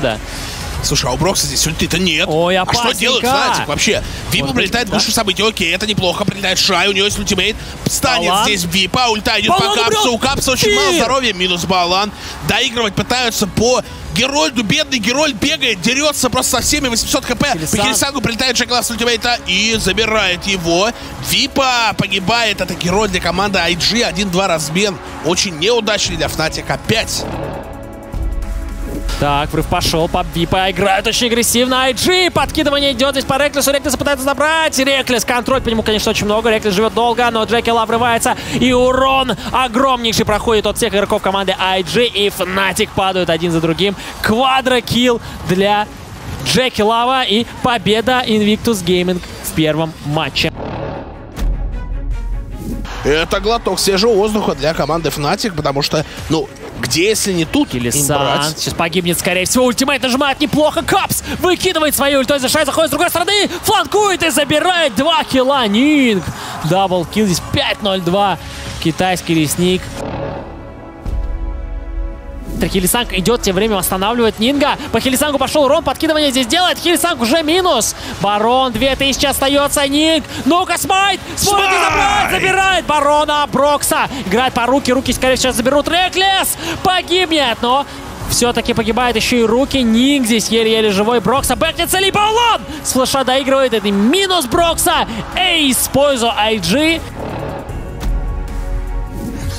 да. Слушай, а у Брокса здесь ульты-то нет. Ой, а что делают Фнатик вообще? Может прилетает в гушу событий, окей, это неплохо. Прилетает Шай, у него есть ультимейт. Станет Балан. здесь Випа, ульта идет Балан по Капсу. убрал. У Капса очень мало здоровья, минус Балан. Доигрывать пытаются по Герольду, бедный Герольд бегает, дерется просто со всеми 800 хп. Хилисан. По Хилисангу прилетает Джеклас с ультимейта и забирает его. Випа погибает, это Герольд для команды IG. 1-2 размен. Очень неудачный для Фнатика. Опять. Так, врыв пошел, по Випа играют очень агрессивно. IG, подкидывание идет здесь по Rekkles у. Rekkles пытается забрать. Rekkles, контроль по нему, конечно, очень много. Rekkles живет долго, но JackeyLove врывается. И урон огромнейший проходит от всех игроков команды IG. И Fnatic падают один за другим. Квадрокилл для JackeyLove а и победа Invictus Gaming в первом матче. Это глоток свежего воздуха для команды Fnatic, потому что, ну, где, если не тут, Хилисанг сейчас погибнет, скорее всего. Ultimate нажимает неплохо. Капс выкидывает свою ультой TheShy, заходит с другой стороны, фланкует и забирает два килла. Нинг. Double kill здесь 5-0-2. Китайский лесник. Хилисанг идет, тем временем останавливает Нинга. По Хилисангу пошел урон, подкидывание здесь делает. Хилисанг уже минус. Барон 2000 остается. Нинг. Ну-ка, смайт! Сможет забрать? Забирает барона Брокса. Играет по руки. Руки, скорее всего, заберут. Реклес погибнет, но все-таки погибает еще и руки. Нинг здесь еле-еле живой. Брокса бэкнется либо Баллон! С флеша доигрывает. Это минус Брокса. Эйс в пользу IG.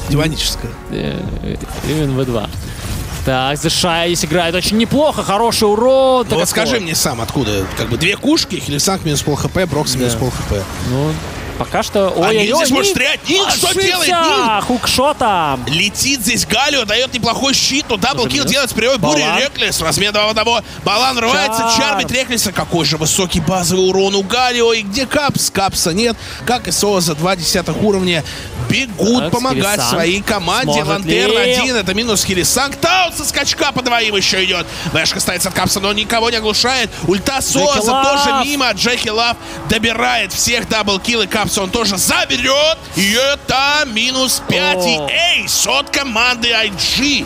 Диваническое. Именно В2. Так, Зашай здесь играет очень неплохо. Хороший урон. Ну, вот скажи мне сам, откуда? Как бы две кушки, Хилисанг минус пол хп, Брокс минус пол хп. Ну, пока что... А Ой, Нинг здесь может стрелять. Нинг что делает? Нинг? Хукшотом. Летит здесь Галио, дает неплохой щит, но даблкил минус. делает с прямой бури. Реклис. Размен 2 в одного. Балан рвается, Чар. чармит Реклиса. Какой же высокий базовый урон у Галио. И где Капс? Капса нет. Как и Соа за 2 десятых уровня. Бегут Так, помогать Хилисанг. своей команде. Сможет Лантерн ли? один, это минус Хилисанг. Таун со скачка по двоим еще идет. W-шка ставится от Капса, но никого не оглушает. Ульта Соаза Лав. тоже мимо. Джеки Лав добирает всех double kill и Капса он тоже заберет. И это минус 5 и О. ace от команды IG.